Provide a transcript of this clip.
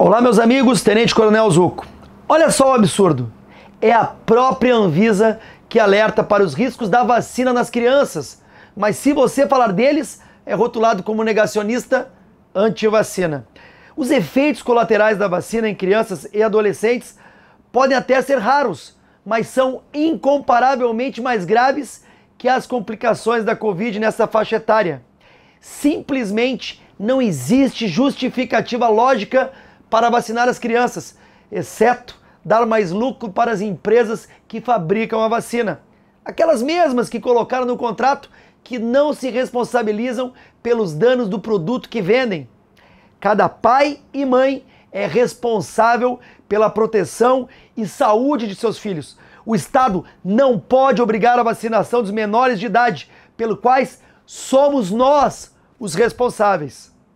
Olá, meus amigos, Tenente Coronel Zuco. Olha só o absurdo. É a própria Anvisa que alerta para os riscos da vacina nas crianças. Mas se você falar deles, é rotulado como negacionista anti-vacina. Os efeitos colaterais da vacina em crianças e adolescentes podem até ser raros, mas são incomparavelmente mais graves que as complicações da Covid nessa faixa etária. Simplesmente não existe justificativa lógica para vacinar as crianças, exceto dar mais lucro para as empresas que fabricam a vacina. Aquelas mesmas que colocaram no contrato que não se responsabilizam pelos danos do produto que vendem. Cada pai e mãe é responsável pela proteção e saúde de seus filhos. O Estado não pode obrigar a vacinação dos menores de idade, pelo quais somos nós os responsáveis.